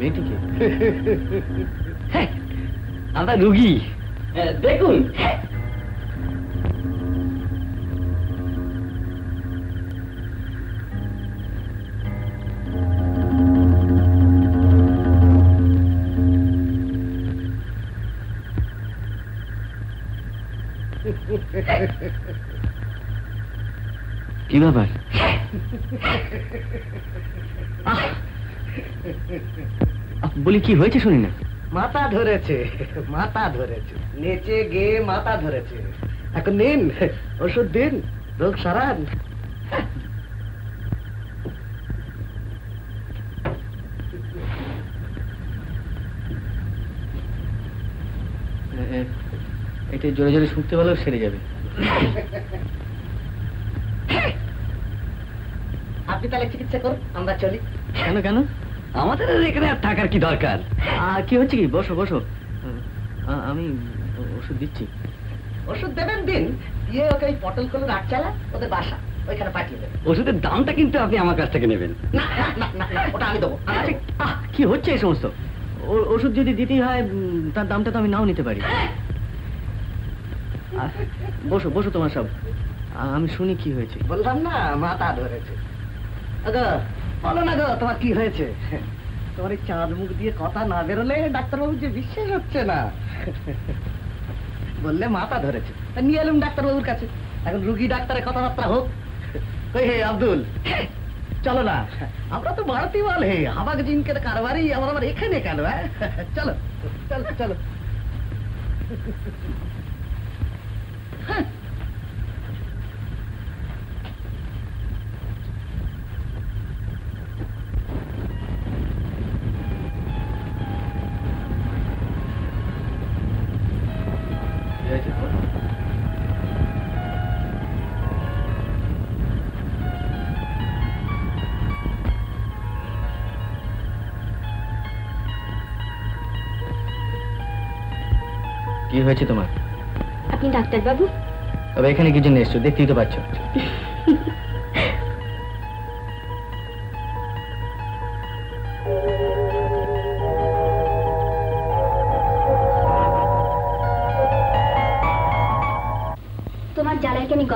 মেয়েটিকে হ্যাঁ, আমরা রুগী হ্যাঁ, দেখুন কি ব্যাপার আহ! আহ, বলি কি হয়েছে শুনি না? মাথা ধরেছে মাথা ধরেছে। নেচে গে মাথা ধরেছে। এখন নিন ওষুধ দিন রোগ সারান। এটা জোরে জোরে শুনতে পারলেও সেরে যাবে। আপনি তাহলে চিকিৎসা করুন আমরা চলি। কেন কেন? আমাদের এখানে আর থাকার কি দরকার? কি হচ্ছে কি? বসো বসো। আমি ওষুধ দিচ্ছি। ওষুধ দেবেন দিন। দিয়ে ওকে ওই পটল কলুর আট ওদের বাসা ওইখানে পাঠিয়ে দেবেন। ওষুধের দামটা কিন্তু আপনি আমার কাছ থেকে নেবেন। না না, না না না ওটা আমি দেবো। আমি আরে, আহ, কি হচ্ছে এই সমস্ত? ওষুধ যদি দিতেই হয় তার দামটা তো আমি নাও নিতে পারি। বসো বসো তোমার সব। আমি শুনি কি হয়েছে। বললাম না মাথা ধরেছে। আগো বলো না গো, তোমার কি হয়েছে? তোমার এই চাঁদ মুখ দিয়ে কথা না বেরোলে ডাক্তারবাবু যে বিশ্বাস হচ্ছে না। বললে মাথা ধরেছে। নিয়ে এলাম ডাক্তারবাবুর কাছে। এখন রুগী ডাক্তারের কথাবার্তা হোক। হে আব্দুল? চলো না। আমরা তো ভারতী মাল হে। হাবাক জিনকে কারবারই আমার আবার এখানে কেন হ্যাঁ? চলো চলো চলো। হ্যাঁ। কি হয়েছে তোমার? কি হয়েছে তোমার আপনি ডাক্তার বাবু তবে এখানে কি জন্য এসছো? দেখতেই তো পাচ্ছ। তোমার জ্বালায় কি আমি